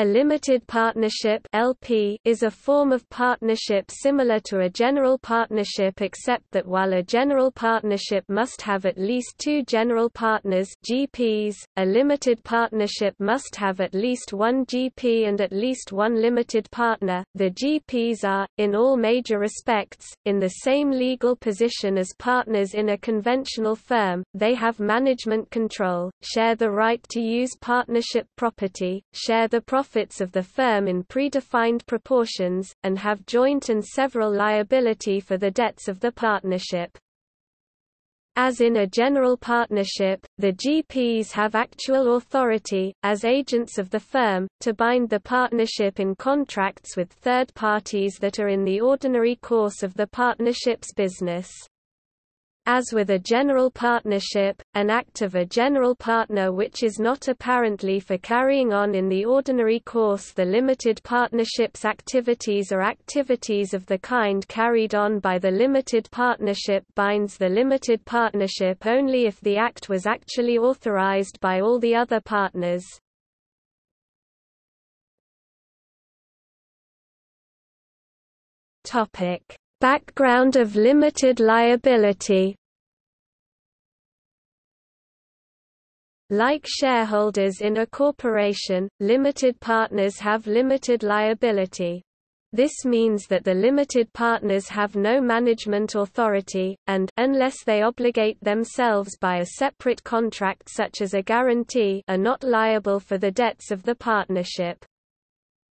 A limited partnership (LP) is a form of partnership similar to a general partnership except that while a general partnership must have at least two general partners (GPs), a limited partnership must have at least one GP and at least one limited partner. The GPs are in all major respects in the same legal position as partners in a conventional firm. They have management control, share the right to use partnership property, share the profit profits of the firm in predefined proportions, and have joint and several liability for the debts of the partnership. As in a general partnership, the GPs have actual authority, as agents of the firm, to bind the partnership in contracts with third parties that are in the ordinary course of the partnership's business. As with a general partnership, an act of a general partner which is not apparently for carrying on in the ordinary course the limited partnership's activities or activities of the kind carried on by the limited partnership binds the limited partnership only if the act was actually authorized by all the other partners. Topic Background of limited liability Like shareholders in a corporation, limited partners have limited liability. This means that the limited partners have no management authority, and unless they obligate themselves by a separate contract such as a guarantee are not liable for the debts of the partnership.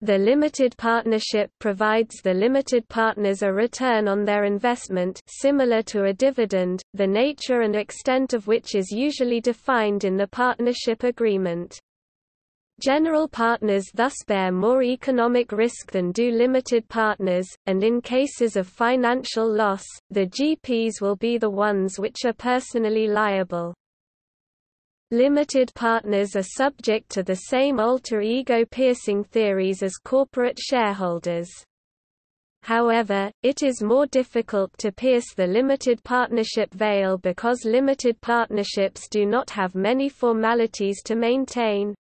The limited partnership provides the limited partners a return on their investment similar to a dividend, the nature and extent of which is usually defined in the partnership agreement. General partners thus bear more economic risk than do limited partners, and in cases of financial loss, the GPs will be the ones which are personally liable. Limited partners are subject to the same alter ego piercing theories as corporate shareholders. However, it is more difficult to pierce the limited partnership veil because limited partnerships do not have many formalities to maintain,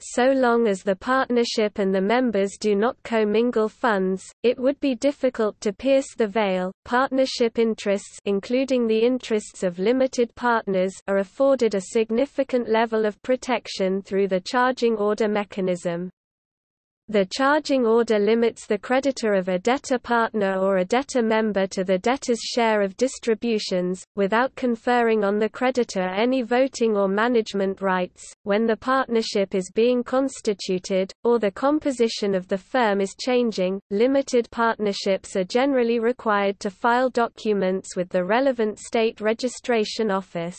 so long as the partnership and the members do not commingle funds, it would be difficult to pierce the veil. Partnership interests, including the interests of limited partners, are afforded a significant level of protection through the charging order mechanism. The charging order limits the creditor of a debtor partner or a debtor member to the debtor's share of distributions, without conferring on the creditor any voting or management rights. When the partnership is being constituted, or the composition of the firm is changing, limited partnerships are generally required to file documents with the relevant state registration office.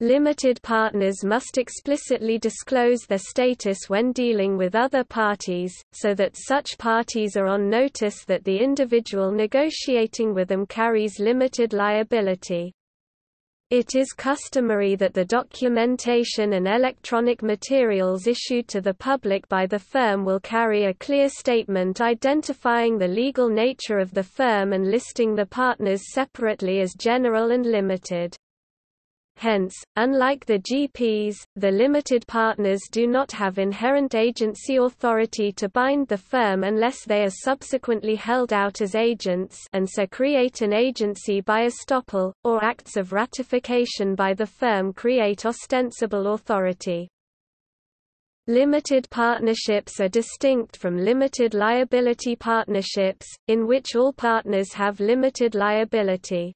Limited partners must explicitly disclose their status when dealing with other parties, so that such parties are on notice that the individual negotiating with them carries limited liability. It is customary that the documentation and electronic materials issued to the public by the firm will carry a clear statement identifying the legal nature of the firm and listing the partners separately as general and limited. Hence, unlike the GPs, the limited partners do not have inherent agency authority to bind the firm unless they are subsequently held out as agents and so create an agency by estoppel, or acts of ratification by the firm create ostensible authority. Limited partnerships are distinct from limited liability partnerships, in which all partners have limited liability.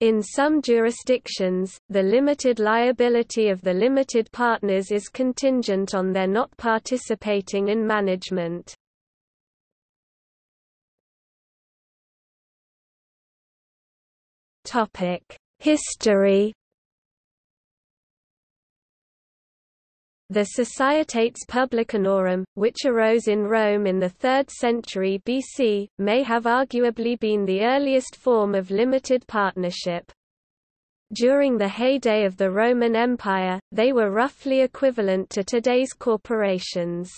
In some jurisdictions, the limited liability of the limited partners is contingent on their not participating in management. History The Societates Publicanorum, which arose in Rome in the 3rd century BC, may have arguably been the earliest form of limited partnership. During the heyday of the Roman Empire, they were roughly equivalent to today's corporations.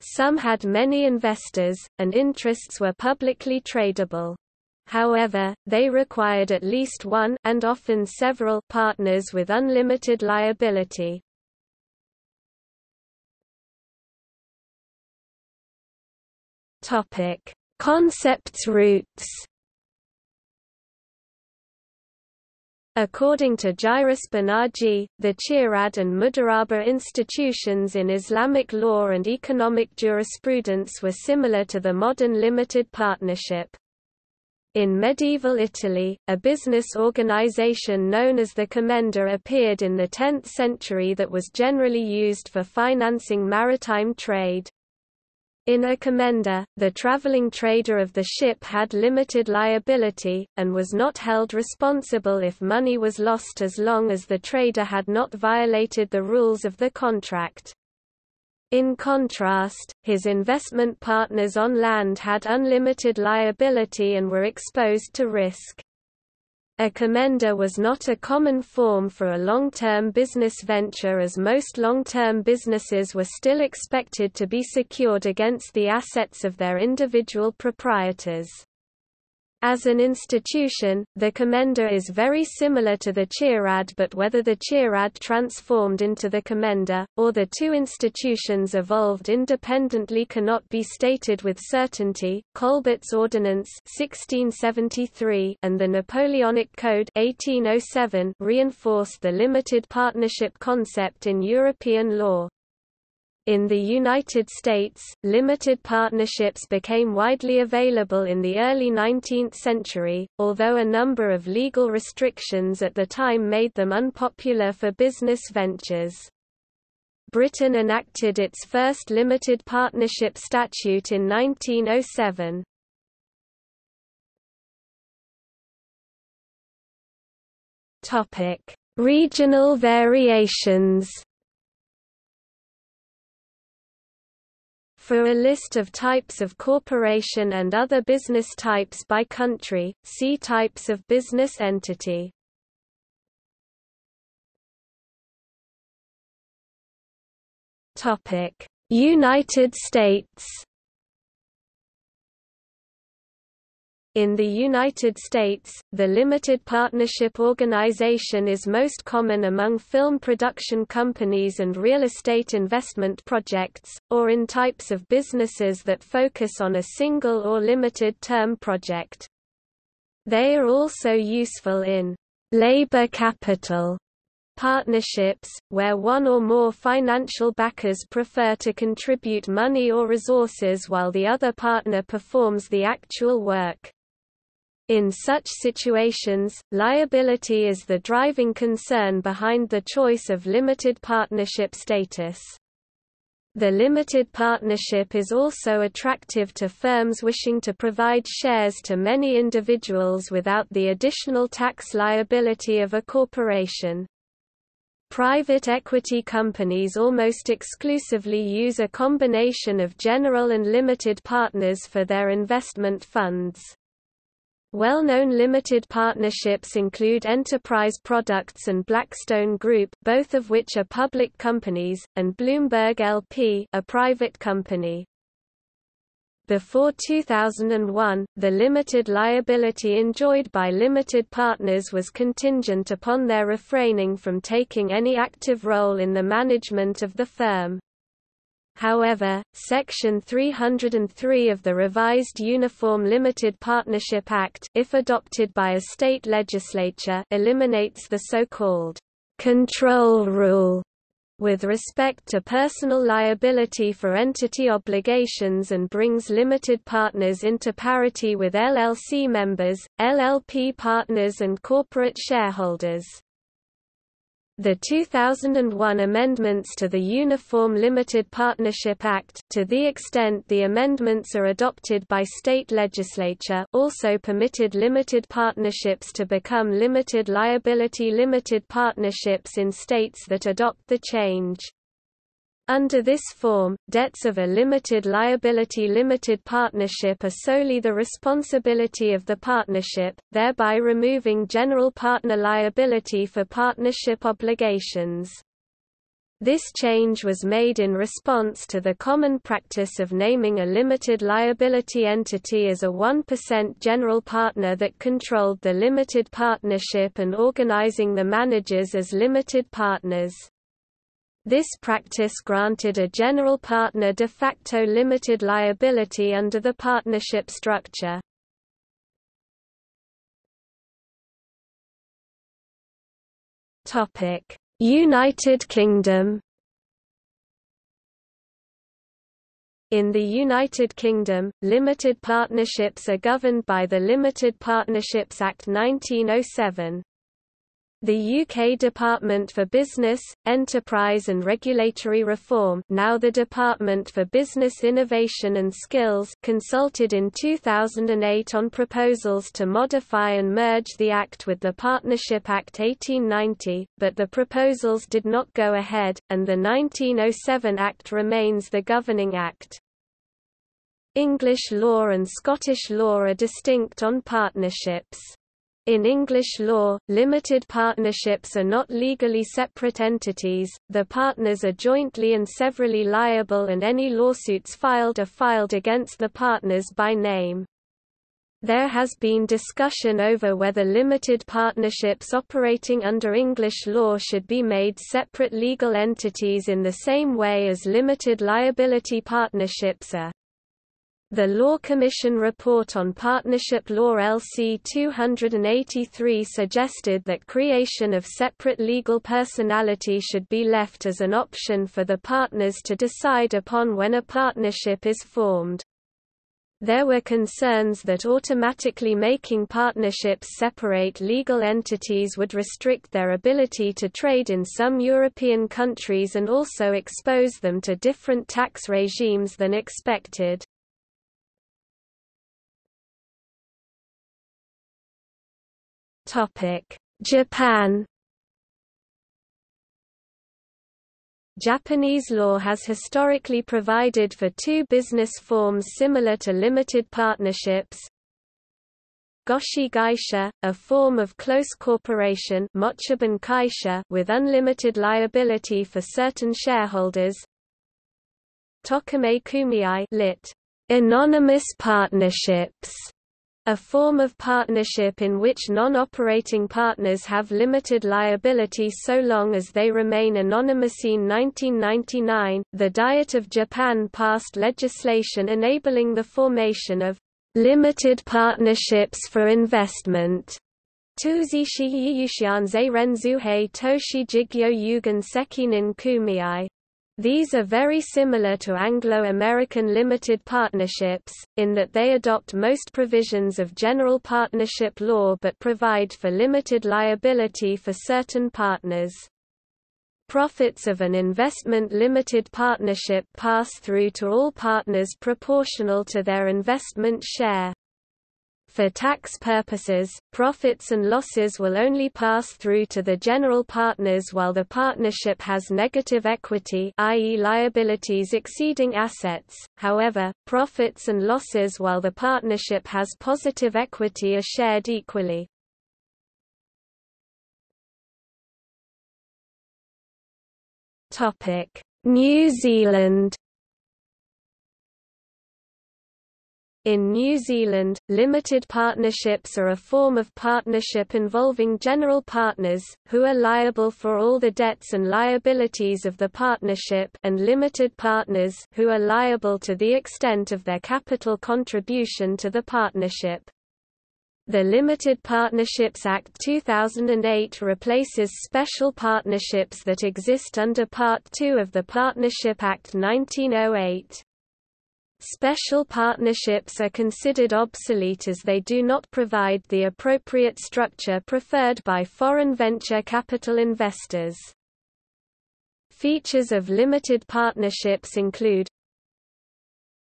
Some had many investors, and interests were publicly tradable. However, they required at least one and often several partners with unlimited liability. Topic: Concepts roots. According to Gyrus Banerjee, the Qirad and Mudaraba institutions in Islamic law and economic jurisprudence were similar to the modern limited partnership. In medieval Italy, a business organization known as the Commenda appeared in the 10th century that was generally used for financing maritime trade. In a commenda, the traveling trader of the ship had limited liability, and was not held responsible if money was lost as long as the trader had not violated the rules of the contract. In contrast, his investment partners on land had unlimited liability and were exposed to risk. A commenda was not a common form for a long-term business venture as most long-term businesses were still expected to be secured against the assets of their individual proprietors. As an institution, the Commenda is very similar to the Qirad but whether the Qirad transformed into the Commenda, or the two institutions evolved independently cannot be stated with certainty. Colbert's Ordinance 1673 and the Napoleonic Code 1807 reinforced the limited partnership concept in European law. In the United States, limited partnerships became widely available in the early 19th century, although a number of legal restrictions at the time made them unpopular for business ventures. Britain enacted its first limited partnership statute in 1907. Regional variations For a list of types of corporation and other business types by country, see types of business entity. United States In the United States, the limited partnership organization is most common among film production companies and real estate investment projects, or in types of businesses that focus on a single or limited-term project. They are also useful in labor capital partnerships, where one or more financial backers prefer to contribute money or resources while the other partner performs the actual work. In such situations, liability is the driving concern behind the choice of limited partnership status. The limited partnership is also attractive to firms wishing to provide shares to many individuals without the additional tax liability of a corporation. Private equity companies almost exclusively use a combination of general and limited partners for their investment funds. Well-known limited partnerships include Enterprise Products and Blackstone Group both of which are public companies, and Bloomberg LP a private company. Before 2001, the limited liability enjoyed by limited partners was contingent upon their refraining from taking any active role in the management of the firm. However, Section 303 of the revised Uniform Limited Partnership Act if adopted by a state legislature eliminates the so-called control rule with respect to personal liability for entity obligations and brings limited partners into parity with LLC members, LLP partners and corporate shareholders. The 2001 amendments to the Uniform Limited Partnership Act to the extent the amendments are adopted by state legislature also permitted limited partnerships to become limited liability limited partnerships in states that adopt the change. Under this form, debts of a limited liability limited partnership are solely the responsibility of the partnership, thereby removing general partner liability for partnership obligations. This change was made in response to the common practice of naming a limited liability entity as a 1% general partner that controlled the limited partnership and organizing the managers as limited partners. This practice granted a general partner de facto limited liability under the partnership structure. United Kingdom In the United Kingdom, limited partnerships are governed by the Limited Partnerships Act 1907. The UK Department for Business, Enterprise and Regulatory Reform now the Department for Business Innovation and Skills consulted in 2008 on proposals to modify and merge the Act with the Partnership Act 1890, but the proposals did not go ahead, and the 1907 Act remains the governing act. English law and Scottish law are distinct on partnerships. In English law, limited partnerships are not legally separate entities, the partners are jointly and severally liable and any lawsuits filed are filed against the partners by name. There has been discussion over whether limited partnerships operating under English law should be made separate legal entities in the same way as limited liability partnerships are. The Law Commission report on Partnership Law LC 283 suggested that creation of separate legal personality should be left as an option for the partners to decide upon when a partnership is formed. There were concerns that automatically making partnerships separate legal entities would restrict their ability to trade in some European countries and also expose them to different tax regimes than expected. Japan Japanese law has historically provided for two business forms similar to limited partnerships. Goshi Gaisha, a form of close corporation with unlimited liability for certain shareholders. Tokumei Kumiai lit. Anonymous partnerships a form of partnership in which non-operating partners have limited liability so long as they remain anonymous. In 1999, the Diet of Japan passed legislation enabling the formation of limited partnerships for investment. Tuzishi Yiyushianze Renzuhei Toshi Jigyo Yugen Sekinin Kumiai these are very similar to Anglo-American limited partnerships, in that they adopt most provisions of general partnership law but provide for limited liability for certain partners. Profits of an investment limited partnership pass through to all partners proportional to their investment share. For tax purposes, profits and losses will only pass through to the general partners while the partnership has negative equity i.e. liabilities exceeding assets, however, profits and losses while the partnership has positive equity are shared equally. New Zealand In New Zealand, limited partnerships are a form of partnership involving general partners, who are liable for all the debts and liabilities of the partnership and limited partners who are liable to the extent of their capital contribution to the partnership. The Limited Partnerships Act 2008 replaces special partnerships that exist under Part 2 of the Partnership Act 1908. Special partnerships are considered obsolete as they do not provide the appropriate structure preferred by foreign venture capital investors. Features of limited partnerships include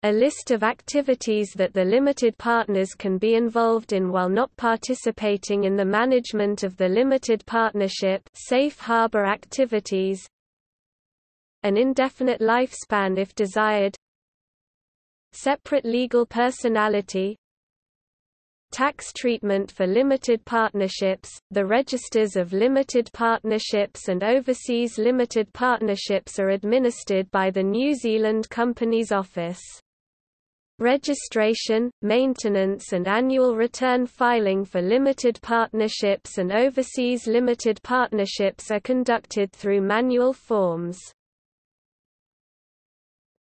a list of activities that the limited partners can be involved in while not participating in the management of the limited partnership safe harbor activities an indefinite lifespan if desired Separate legal personality Tax treatment for limited partnerships The registers of limited partnerships and overseas limited partnerships are administered by the New Zealand Companies Office. Registration, maintenance and annual return filing for limited partnerships and overseas limited partnerships are conducted through manual forms.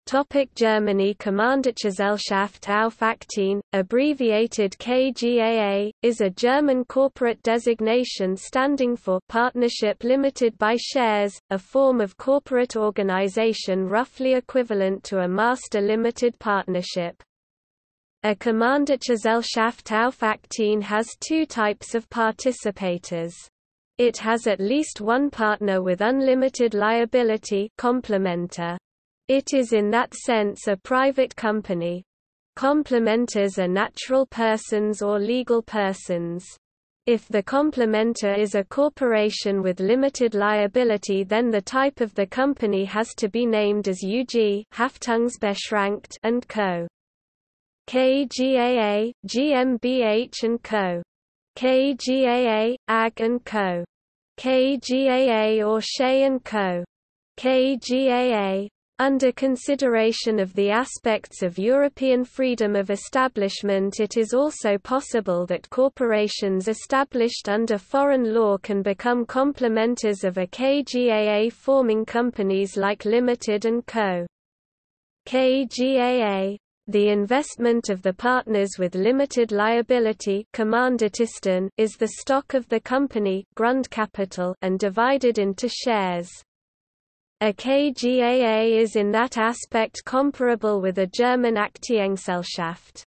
Topic Germany Kommanditgesellschaft auf Aktien, abbreviated KGaA, is a German corporate designation standing for Partnership Limited by Shares, a form of corporate organization roughly equivalent to a master limited partnership. A Kommanditgesellschaft auf Aktien has two types of participators. It has at least one partner with unlimited liability complementer. It is in that sense a private company. Complementers are natural persons or legal persons. If the complementer is a corporation with limited liability then the type of the company has to be named as UG Haftungsbeschränkt and Co. KGAA, GmbH and Co. KGAA, AG and Co. KGAA or Shay and Co. KGAA, under consideration of the aspects of European freedom of establishment it is also possible that corporations established under foreign law can become complementers of a KGAA forming companies like Limited & Co. KGAA the investment of the partners with limited liability is the stock of the company and divided into shares. A KGaA is in that aspect comparable with a German Aktiengesellschaft.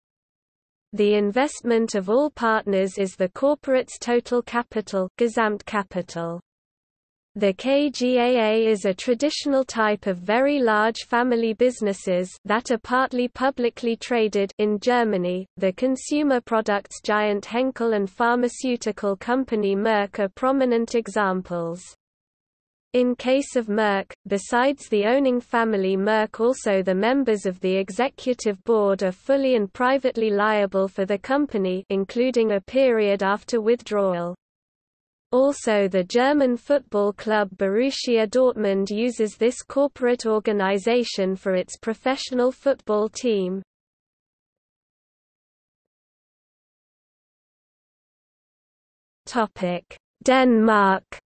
The investment of all partners is the corporate's total capital Gesamtkapital. The KGaA is a traditional type of very large family businesses that are partly publicly traded in Germany. The consumer products giant Henkel and pharmaceutical company Merck are prominent examples. In case of Merck, besides the owning family Merck also the members of the executive board are fully and privately liable for the company including a period after withdrawal. Also the German football club Borussia Dortmund uses this corporate organization for its professional football team. Denmark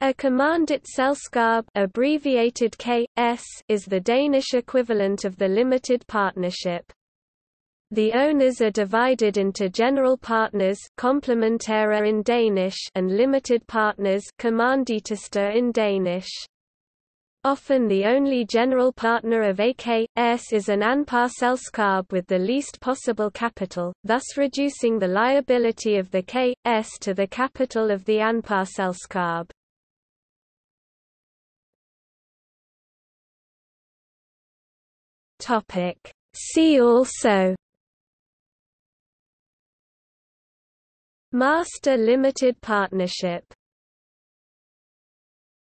A Kommanditselskab abbreviated KS is the Danish equivalent of the limited partnership. The owners are divided into general partners complementaire in Danish and limited partners kommanditister in Danish. Often the only general partner of AKS is an anpartsselskab with the least possible capital, thus reducing the liability of the KS to the capital of the anpartsselskab. Topic. See also Master Limited Partnership